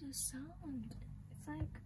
the sound. It's like